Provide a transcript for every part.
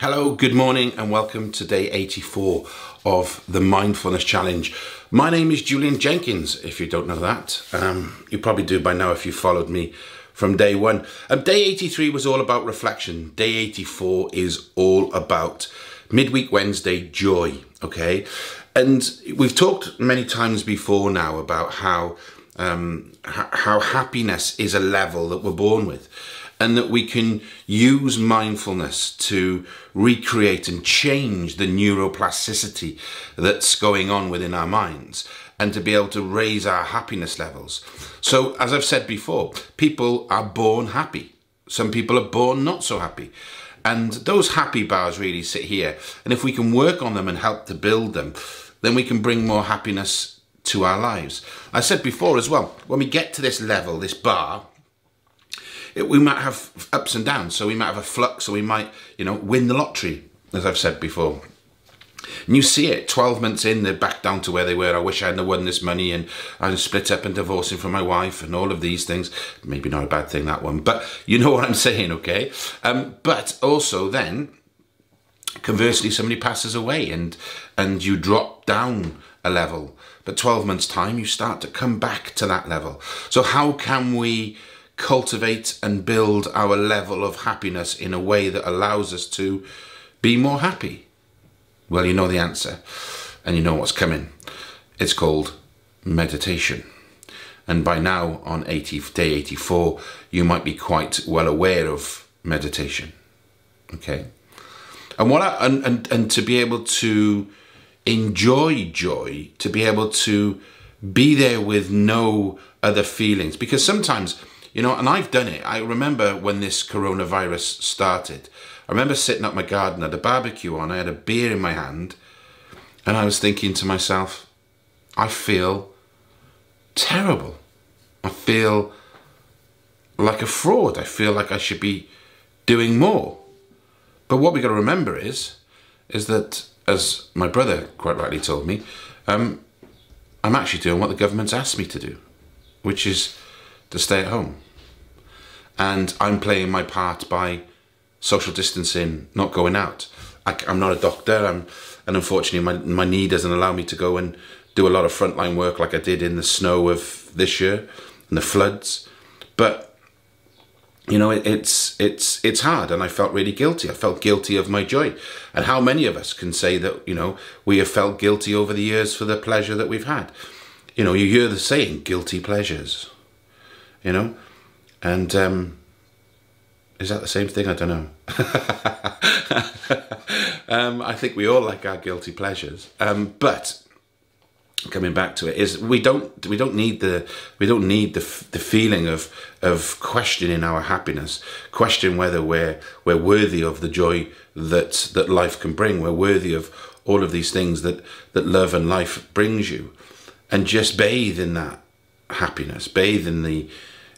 Hello, good morning, and welcome to day 84 of the Mindfulness Challenge. My name is Julian Jenkins, if you don't know that. Um, you probably do by now if you followed me from day one. Um, day 83 was all about reflection. Day 84 is all about midweek Wednesday joy, okay? And we've talked many times before now about how, um, how happiness is a level that we're born with and that we can use mindfulness to recreate and change the neuroplasticity that's going on within our minds and to be able to raise our happiness levels. So, as I've said before, people are born happy. Some people are born not so happy. And those happy bars really sit here. And if we can work on them and help to build them, then we can bring more happiness to our lives. I said before as well, when we get to this level, this bar, it, we might have ups and downs. So we might have a flux, or we might, you know, win the lottery, as I've said before. And you see it, 12 months in, they're back down to where they were. I wish I hadn't won this money and I'm split up and divorcing from my wife and all of these things. Maybe not a bad thing, that one, but you know what I'm saying, okay? Um, but also then, conversely, somebody passes away and, and you drop down a level. But 12 months time, you start to come back to that level. So how can we cultivate and build our level of happiness in a way that allows us to be more happy? Well, you know the answer and you know what's coming. It's called meditation. And by now, on 80, day 84, you might be quite well aware of meditation. Okay? And, what I, and, and, and to be able to enjoy joy, to be able to be there with no other feelings. Because sometimes you know, and I've done it. I remember when this coronavirus started. I remember sitting at my garden I had a barbecue on, I had a beer in my hand, and I was thinking to myself, I feel terrible. I feel like a fraud. I feel like I should be doing more. But what we got to remember is, is that, as my brother quite rightly told me, um, I'm actually doing what the government's asked me to do, which is to stay at home. And I'm playing my part by social distancing, not going out. I, am not a doctor, I'm, and unfortunately my, my knee doesn't allow me to go and do a lot of frontline work like I did in the snow of this year and the floods. But you know, it, it's it's it's hard, and I felt really guilty. I felt guilty of my joy, and how many of us can say that you know we have felt guilty over the years for the pleasure that we've had? You know, you hear the saying, "guilty pleasures." You know? And um, is that the same thing? I don't know. um, I think we all like our guilty pleasures. Um, but coming back to it is we don't we don't need the we don't need the the feeling of of questioning our happiness question whether we're we're worthy of the joy that that life can bring we're worthy of all of these things that that love and life brings you and just bathe in that happiness bathe in the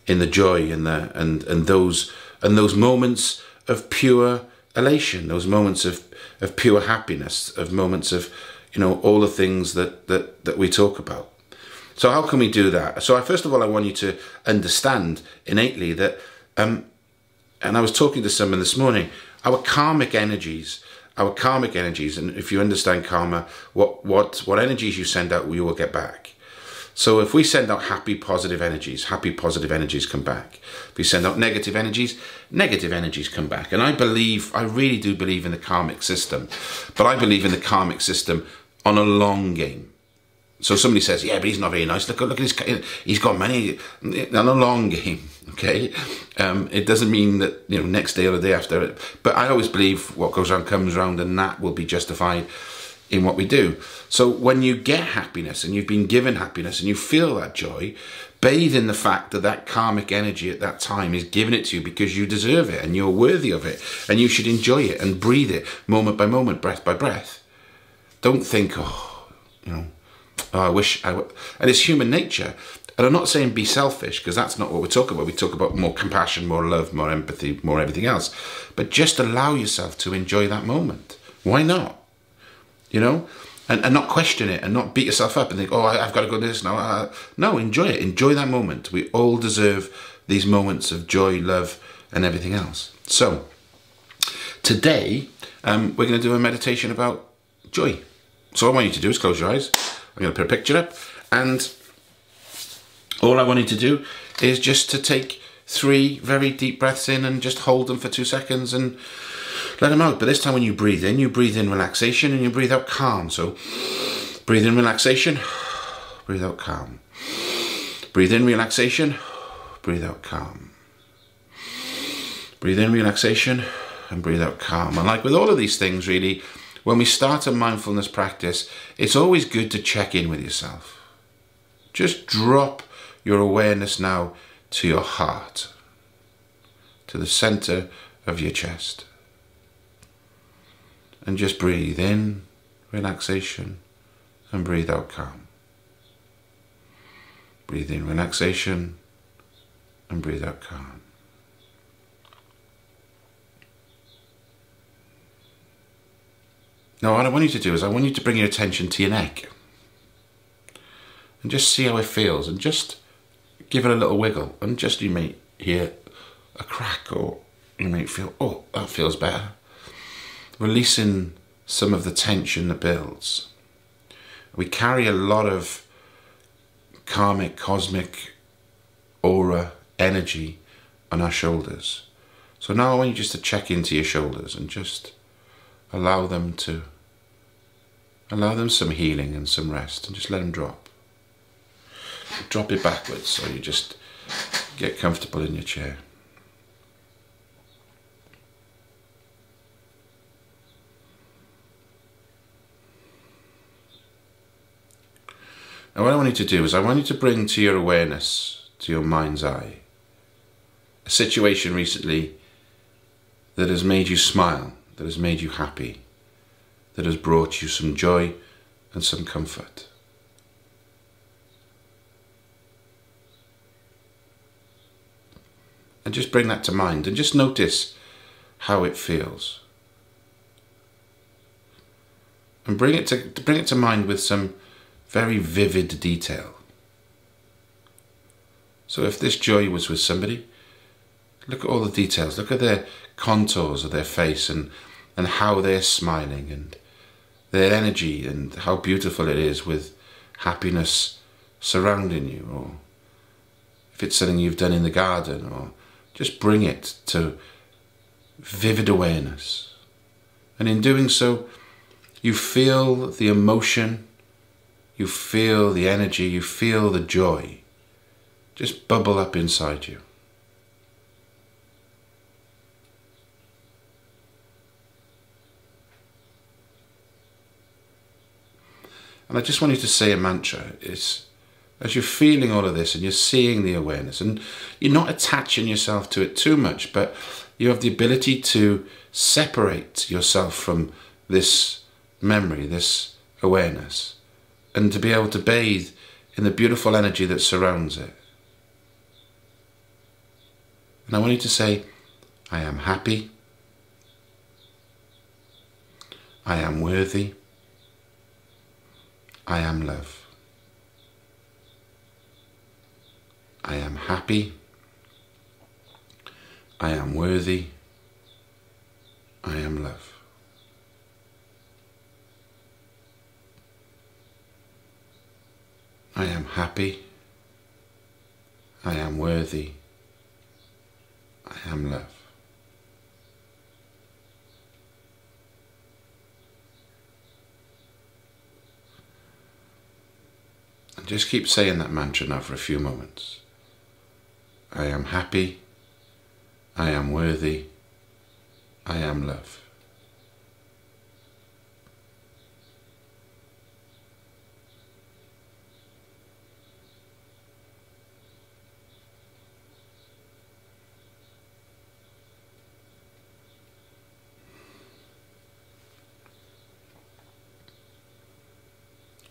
in the joy and the and and those and those moments of pure elation, those moments of of pure happiness, of moments of you know all the things that that that we talk about. So how can we do that? So I, first of all, I want you to understand innately that, um, and I was talking to someone this morning, our karmic energies, our karmic energies, and if you understand karma, what what what energies you send out, you will get back. So if we send out happy, positive energies, happy, positive energies come back. If we send out negative energies, negative energies come back. And I believe, I really do believe in the karmic system, but I believe in the karmic system on a long game. So somebody says, yeah, but he's not very nice. Look, look at his, he's got money on a long game. Okay. Um, it doesn't mean that, you know, next day or the day after, but I always believe what goes around comes around and that will be justified in what we do. So when you get happiness and you've been given happiness and you feel that joy, bathe in the fact that that karmic energy at that time is given it to you because you deserve it and you're worthy of it and you should enjoy it and breathe it moment by moment, breath by breath. Don't think, oh, you know, oh, I wish I and it's human nature. And I'm not saying be selfish because that's not what we're talking about. We talk about more compassion, more love, more empathy, more everything else. But just allow yourself to enjoy that moment. Why not? You know? And, and not question it and not beat yourself up and think, oh, I, have got to go to this now. Uh, no, enjoy it. Enjoy that moment. We all deserve these moments of joy, love, and everything else. So, today, um, we're going to do a meditation about joy. So all I want you to do is close your eyes. I'm going to put a picture up and all I want you to do is just to take three very deep breaths in and just hold them for two seconds and let them out. But this time when you breathe in, you breathe in relaxation and you breathe out calm. So breathe in relaxation, breathe out calm. Breathe in relaxation, breathe out calm. Breathe in relaxation and breathe out calm. And like with all of these things, really, when we start a mindfulness practice, it's always good to check in with yourself. Just drop your awareness now to your heart, to the center of your chest. And just breathe in relaxation and breathe out calm. Breathe in relaxation and breathe out calm. Now, what I want you to do is I want you to bring your attention to your neck and just see how it feels and just give it a little wiggle and just you may hear a crack or you may feel, oh, that feels better. Releasing some of the tension that builds. We carry a lot of karmic, cosmic aura, energy on our shoulders. So now I want you just to check into your shoulders and just allow them to allow them some healing and some rest and just let them drop drop it backwards so you just get comfortable in your chair Now what I want you to do is I want you to bring to your awareness, to your mind's eye, a situation recently that has made you smile, that has made you happy, that has brought you some joy and some comfort. And just bring that to mind and just notice how it feels. And bring it to bring it to mind with some very vivid detail. So if this joy was with somebody, look at all the details. Look at their contours of their face and, and how they're smiling and their energy and how beautiful it is with happiness surrounding you or if it's something you've done in the garden or just bring it to vivid awareness. And in doing so, you feel the emotion, you feel the energy, you feel the joy just bubble up inside you. And I just want you to say a mantra. It's as you're feeling all of this and you're seeing the awareness and you're not attaching yourself to it too much, but you have the ability to separate yourself from this memory, this awareness, and to be able to bathe in the beautiful energy that surrounds it. And I want you to say, I am happy. I am worthy. I am love. I am happy. I am worthy. I am love. I am happy. I am worthy. I am love. And just keep saying that mantra now for a few moments. I am happy. I am worthy. I am love.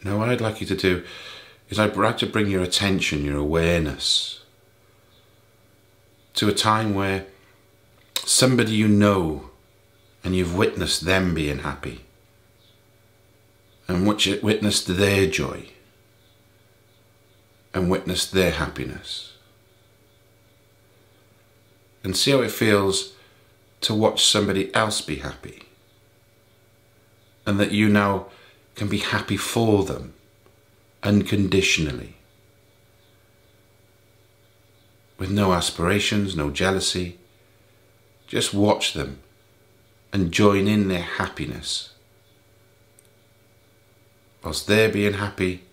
Now, what I'd like you to do is I'd like to bring your attention, your awareness, to a time where somebody you know and you've witnessed them being happy and which witnessed their joy and witnessed their happiness. And see how it feels to watch somebody else be happy and that you now can be happy for them unconditionally. With no aspirations, no jealousy. Just watch them and join in their happiness. Whilst they're being happy,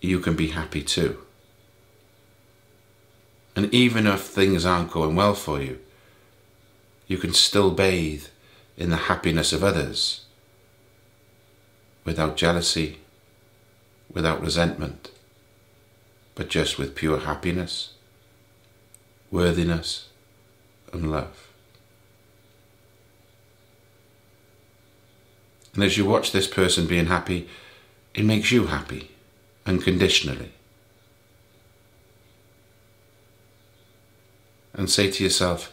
you can be happy too. And even if things aren't going well for you, you can still bathe in the happiness of others without jealousy, without resentment, but just with pure happiness, worthiness, and love. And as you watch this person being happy, it makes you happy unconditionally. And say to yourself,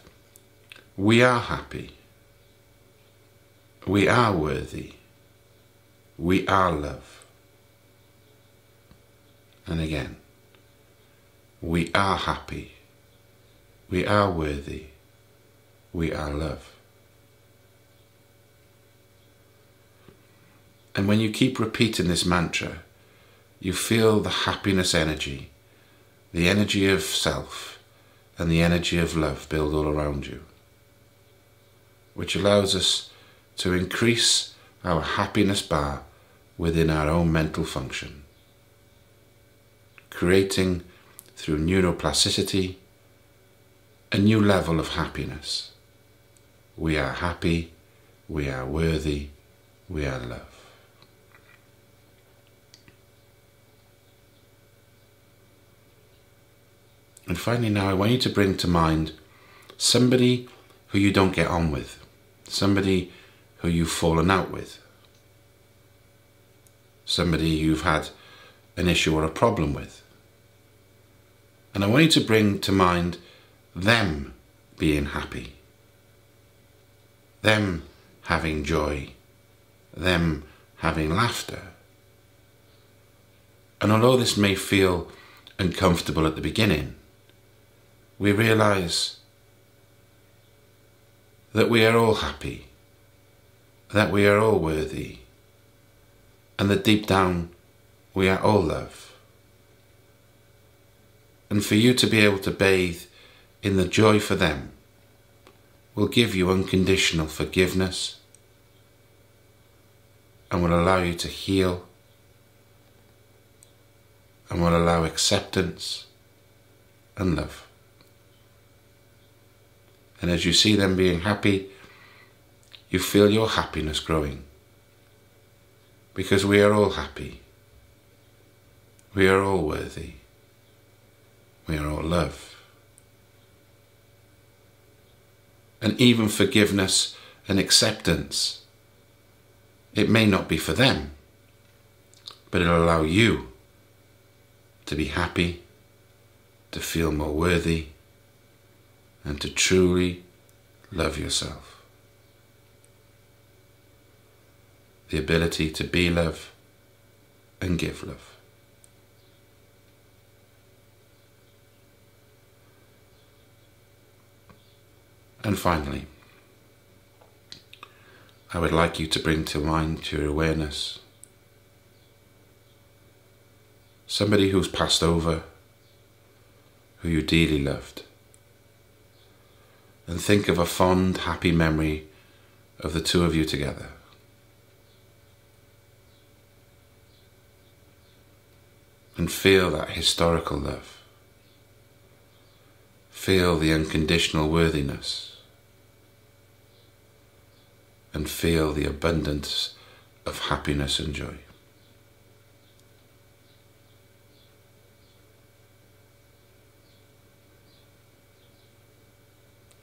we are happy. We are worthy. We are love. And again, we are happy. We are worthy. We are love. And when you keep repeating this mantra, you feel the happiness energy, the energy of self, and the energy of love build all around you, which allows us to increase our happiness bar within our own mental function, creating through neuroplasticity a new level of happiness. We are happy, we are worthy, we are love. And finally, now I want you to bring to mind somebody who you don't get on with, somebody who you've fallen out with, somebody you've had an issue or a problem with. And I want you to bring to mind them being happy, them having joy, them having laughter. And although this may feel uncomfortable at the beginning, we realize that we are all happy, that we are all worthy, and that deep down we are all love. And for you to be able to bathe in the joy for them will give you unconditional forgiveness and will allow you to heal and will allow acceptance and love. And as you see them being happy, you feel your happiness growing. Because we are all happy. We are all worthy. We are all love. And even forgiveness and acceptance, it may not be for them, but it'll allow you to be happy, to feel more worthy, and to truly love yourself. The ability to be love and give love. And finally, I would like you to bring to mind to your awareness somebody who's passed over, who you dearly loved and think of a fond, happy memory of the two of you together. And feel that historical love. Feel the unconditional worthiness. And feel the abundance of happiness and joy.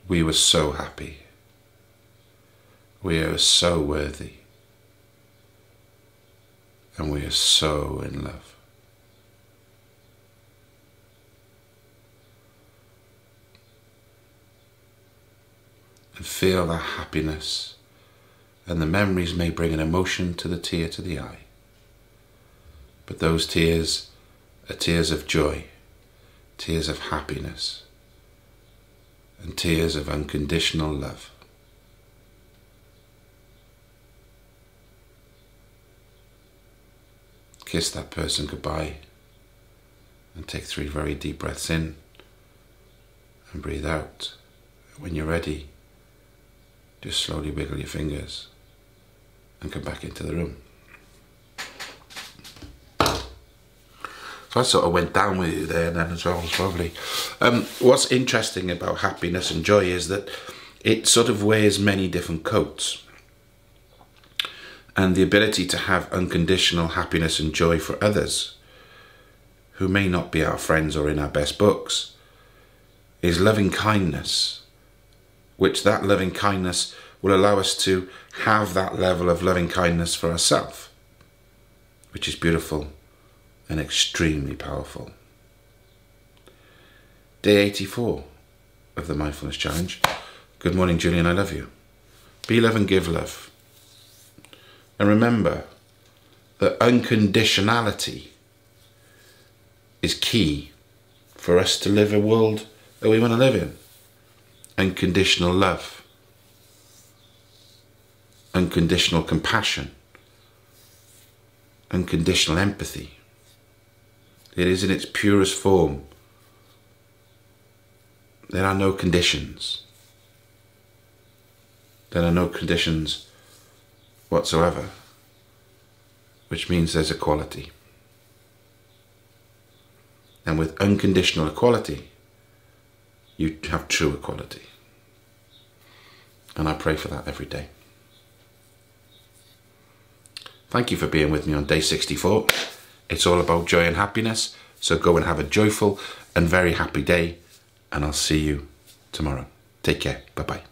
We were so happy. We are so worthy. And we are so in love. And feel that happiness. And the memories may bring an emotion to the tear to the eye. But those tears are tears of joy, tears of happiness and tears of unconditional love. kiss that person goodbye and take three very deep breaths in and breathe out. When you're ready, just slowly wiggle your fingers and come back into the room. So I sort of went down with you there and then as well, it was lovely. Um, what's interesting about happiness and joy is that it sort of wears many different coats. And the ability to have unconditional happiness and joy for others who may not be our friends or in our best books is loving kindness, which that loving kindness will allow us to have that level of loving kindness for ourselves, which is beautiful and extremely powerful. Day 84 of the Mindfulness Challenge. Good morning, Julian. I love you. Be love and give love. And remember that unconditionality is key for us to live a world that we want to live in. Unconditional love, unconditional compassion, unconditional empathy. It is in its purest form. There are no conditions. There are no conditions whatsoever, which means there's equality. And with unconditional equality, you have true equality. And I pray for that every day. Thank you for being with me on day 64. It's all about joy and happiness. So go and have a joyful and very happy day. And I'll see you tomorrow. Take care. Bye bye.